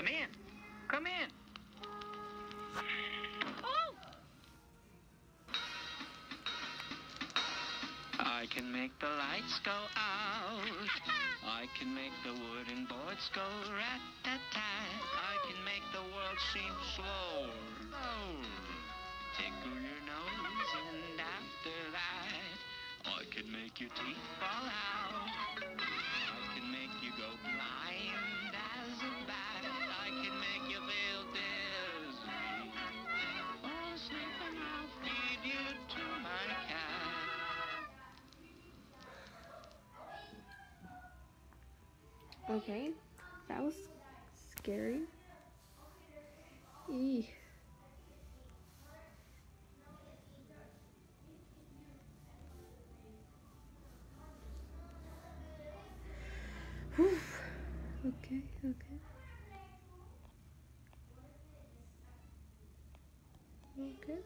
Come in. Come in. Oh! I can make the lights go out. I can make the wooden boards go rat-tat-tat. I can make the world seem slow. Tickle your nose and after that, I can make your teeth fall out. Okay, that was scary. Okay, okay. Okay. Okay,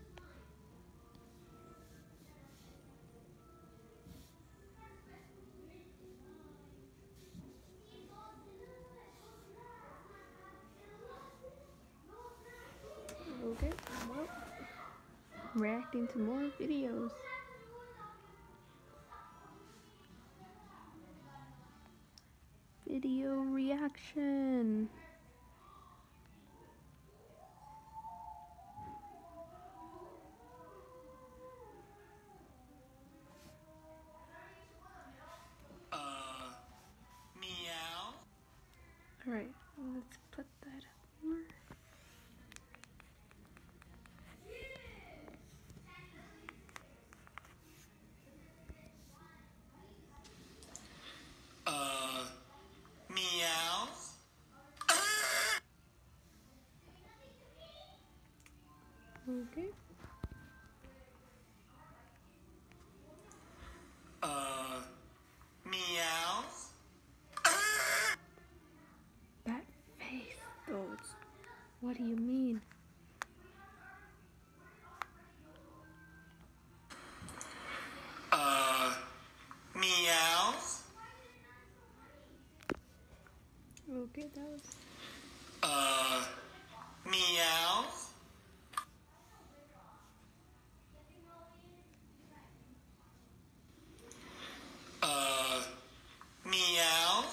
reacting to more videos. Video reaction. Okay. Uh, meow. That face. It's, what do you mean? Uh, meow. Okay, that was. Uh, meow. Uh, meow.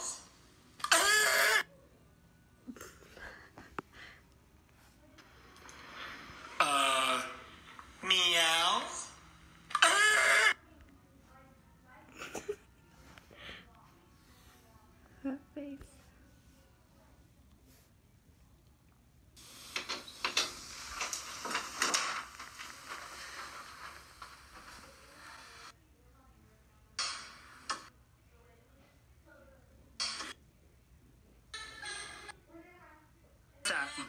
Uh, meow. That face.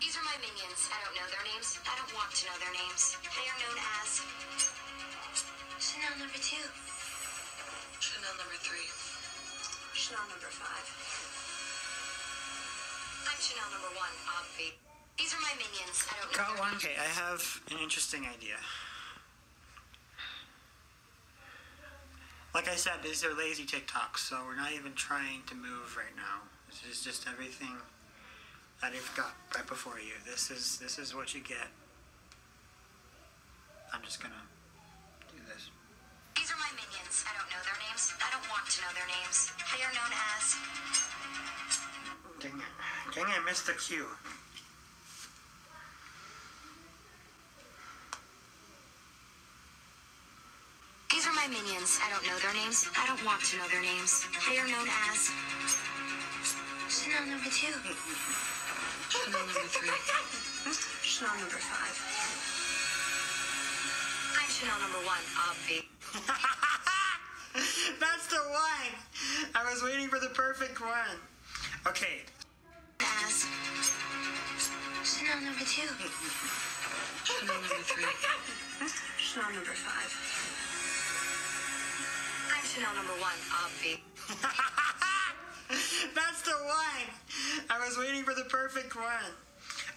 These are my minions. I don't know their names. I don't want to know their names. They are known as Chanel number two, Chanel number five. I'm Chanel number one, obvi. These are my minions. I don't know Got one. Okay, I have an interesting idea. Like I said, these are lazy TikToks, so we're not even trying to move right now. This is just everything that you've got right before you. This is this is what you get. I'm just gonna do this. These are my minions. I don't know their names. I don't want to know their names. They are known as Dang it! Dang it! I missed the cue. These are my minions. I don't know their names. I don't want to know their names. They are known as Chanel number two, Chanel number three. Chanel number five. I'm Chanel number one, obvi. That's the one. I was waiting for the perfect one. Okay. As Chanel number two, Chanel number three. Chanel number five. I'm Chanel number one, obvi. That's the one. I was waiting for the perfect one.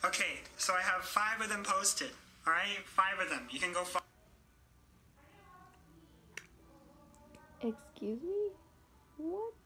Okay, so I have five of them posted. All right, five of them. You can go. Excuse me? What?